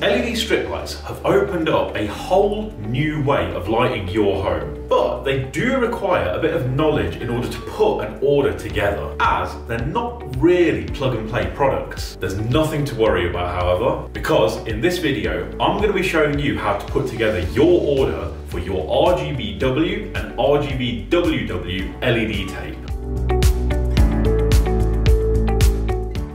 LED strip lights have opened up a whole new way of lighting your home, but they do require a bit of knowledge in order to put an order together, as they're not really plug and play products. There's nothing to worry about, however, because in this video, I'm going to be showing you how to put together your order for your RGBW and RGBWW LED tape.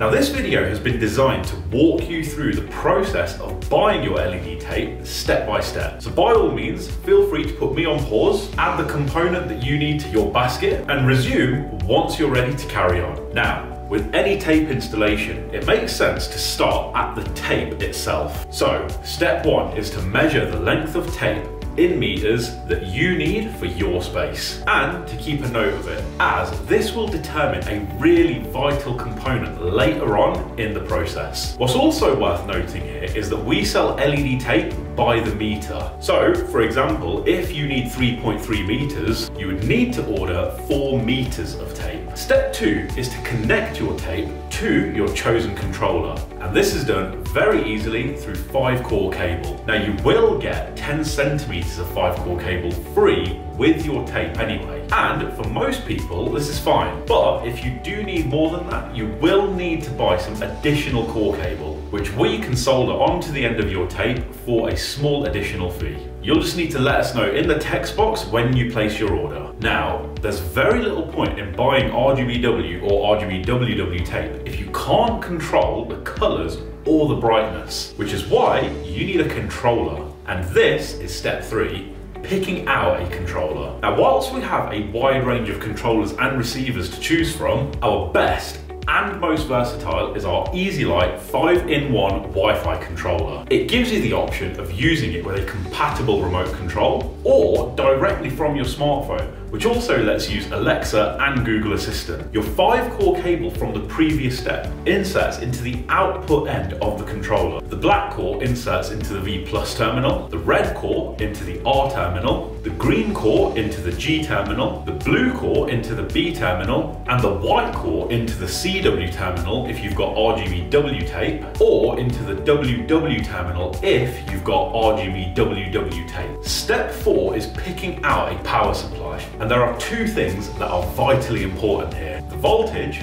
Now this video has been designed to walk you through the process of buying your LED tape step by step. So by all means, feel free to put me on pause, add the component that you need to your basket and resume once you're ready to carry on. Now, with any tape installation, it makes sense to start at the tape itself. So, step one is to measure the length of tape in meters that you need for your space and to keep a note of it as this will determine a really vital component later on in the process. What's also worth noting here is that we sell LED tape by the meter. So for example, if you need 3.3 meters, you would need to order four meters of tape. Step two is to connect your tape to your chosen controller. And this is done very easily through 5 core cable. Now you will get 10 centimeters of 5 core cable free with your tape anyway. And for most people, this is fine. But if you do need more than that, you will need to buy some additional core cable, which we can solder onto the end of your tape for a small additional fee. You'll just need to let us know in the text box when you place your order. Now, there's very little point in buying RGBW or RGBWW tape if you can't control the colors or the brightness, which is why you need a controller. And this is step three, picking out a controller. Now, whilst we have a wide range of controllers and receivers to choose from, our best and most versatile is our Easilight 5-in-1 Wi-Fi controller. It gives you the option of using it with a compatible remote control or directly from your smartphone which also lets you use Alexa and Google Assistant. Your 5-core cable from the previous step inserts into the output end of the controller. The black core inserts into the V plus terminal, the red core into the R terminal, the green core into the G terminal, the blue core into the B terminal, and the white core into the CW terminal if you've got RGBW tape, or into the WW terminal if you've got RGBWW tape. Step 4 is picking out a power supply. And there are two things that are vitally important here. The voltage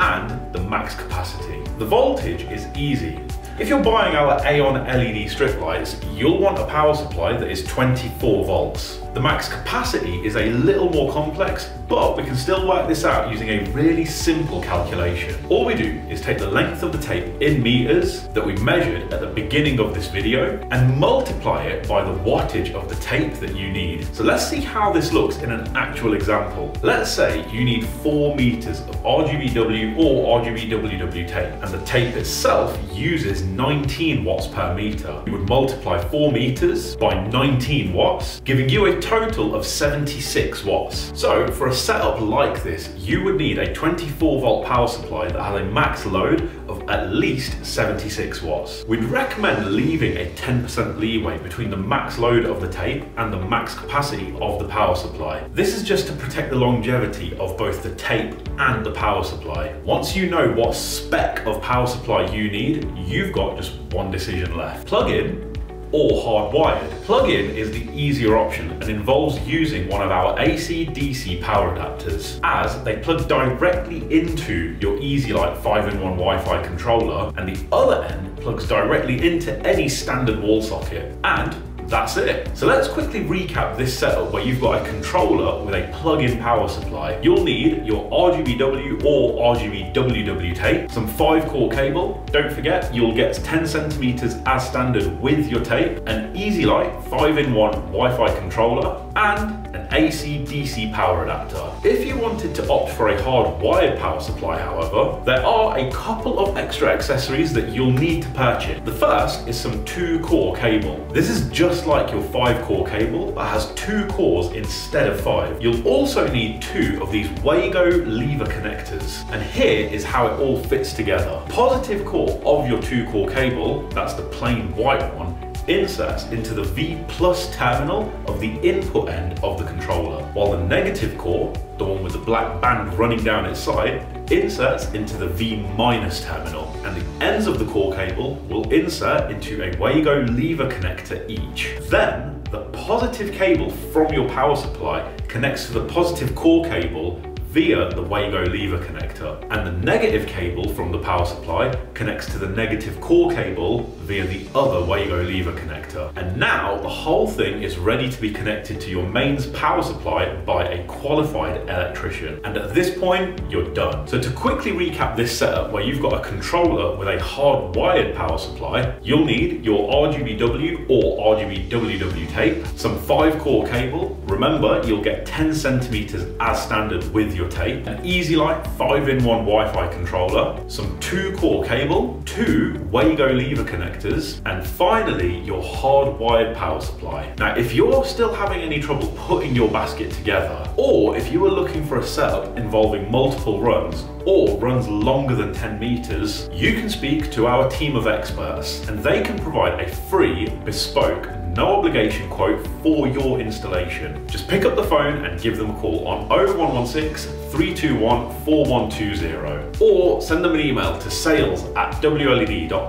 and the max capacity. The voltage is easy. If you're buying our AON LED strip lights, you'll want a power supply that is 24 volts. The max capacity is a little more complex, but we can still work this out using a really simple calculation. All we do is take the length of the tape in meters that we measured at the beginning of this video and multiply it by the wattage of the tape that you need. So let's see how this looks in an actual example. Let's say you need 4 meters of RGBW or RGBWW tape and the tape itself uses 19 watts per meter. You would multiply 4 meters by 19 watts, giving you a total of 76 watts. So for a setup like this, you would need a 24 volt power supply that has a max load of at least 76 watts. We'd recommend leaving a 10% leeway between the max load of the tape and the max capacity of the power supply. This is just to protect the longevity of both the tape and the power supply. Once you know what spec of power supply you need, you've got just one decision left. Plug in or hardwired. Plug-in is the easier option and involves using one of our AC-DC power adapters as they plug directly into your Easilight 5-in-1 Wi-Fi controller and the other end plugs directly into any standard wall socket and that's it. So let's quickly recap this setup where you've got a controller with a plug-in power supply. You'll need your RGBW or RGBWW tape, some 5-core cable. Don't forget, you'll get 10 centimeters as standard with your tape, an Easilight 5-in-1 Wi-Fi controller, and an AC-DC power adapter. If you wanted to opt for a hard-wired power supply, however, there are a couple of extra accessories that you'll need to purchase. The first is some 2-core cable. This is just just like your 5 core cable, but has two cores instead of five. You'll also need two of these Wago lever connectors. And here is how it all fits together. Positive core of your two core cable, that's the plain white one, inserts into the V plus terminal of the input end of the controller, while the negative core, the one with the black band running down its side, inserts into the V minus terminal, and the ends of the core cable will insert into a Wago lever connector each. Then, the positive cable from your power supply connects to the positive core cable via the Wago lever connector. And the negative cable from the power supply connects to the negative core cable via the other Wago lever connector. And now the whole thing is ready to be connected to your mains power supply by a qualified electrician. And at this point, you're done. So to quickly recap this setup where you've got a controller with a hardwired power supply, you'll need your RGBW or RGBWW tape, some five core cable. Remember, you'll get 10 centimeters as standard with your tape, an Easilight 5-in-1 Wi-Fi controller, some 2-core cable, two Wago lever connectors, and finally your hardwired power supply. Now if you're still having any trouble putting your basket together, or if you are looking for a setup involving multiple runs, or runs longer than 10 meters, you can speak to our team of experts and they can provide a free, bespoke, no obligation quote for your installation. Just pick up the phone and give them a call on 0116 321 4120 or send them an email to sales at wled.co.uk.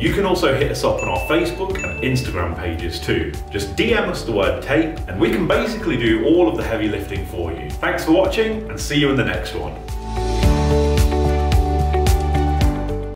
You can also hit us up on our Facebook and Instagram pages too. Just DM us the word tape and we can basically do all of the heavy lifting for you. Thanks for watching and see you in the next one.